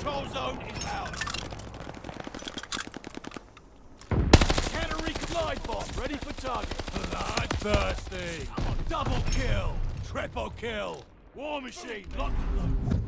control zone is out. Cannery glide bomb ready for target. Bloodthirsty. Double kill. Triple kill. War machine locked and loaded.